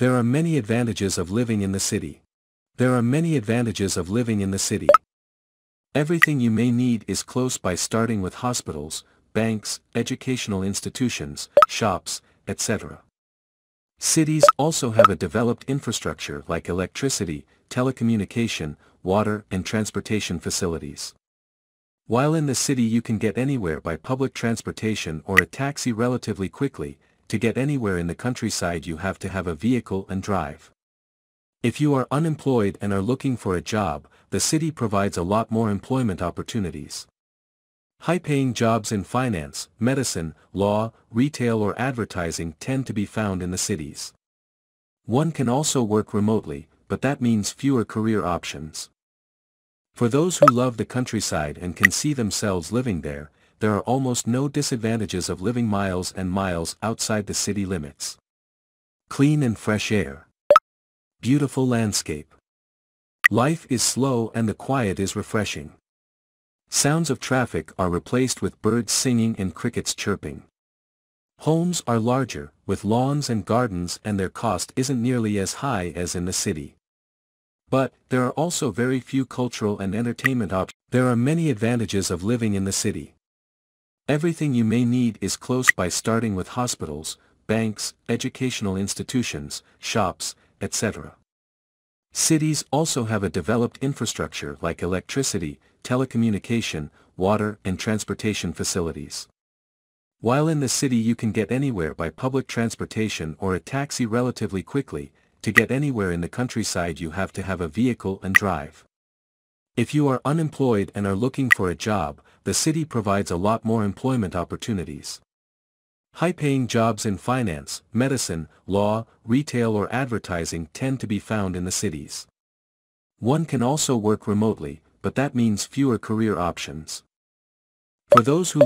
There are many advantages of living in the city. There are many advantages of living in the city. Everything you may need is close by starting with hospitals, banks, educational institutions, shops, etc. Cities also have a developed infrastructure like electricity, telecommunication, water and transportation facilities. While in the city you can get anywhere by public transportation or a taxi relatively quickly, to get anywhere in the countryside you have to have a vehicle and drive. If you are unemployed and are looking for a job, the city provides a lot more employment opportunities. High-paying jobs in finance, medicine, law, retail or advertising tend to be found in the cities. One can also work remotely, but that means fewer career options. For those who love the countryside and can see themselves living there, there are almost no disadvantages of living miles and miles outside the city limits. Clean and fresh air. Beautiful landscape. Life is slow and the quiet is refreshing. Sounds of traffic are replaced with birds singing and crickets chirping. Homes are larger, with lawns and gardens and their cost isn't nearly as high as in the city. But, there are also very few cultural and entertainment options. There are many advantages of living in the city. Everything you may need is close by starting with hospitals, banks, educational institutions, shops, etc. Cities also have a developed infrastructure like electricity, telecommunication, water and transportation facilities. While in the city you can get anywhere by public transportation or a taxi relatively quickly, to get anywhere in the countryside you have to have a vehicle and drive. If you are unemployed and are looking for a job, the city provides a lot more employment opportunities. High-paying jobs in finance, medicine, law, retail or advertising tend to be found in the cities. One can also work remotely, but that means fewer career options. For those who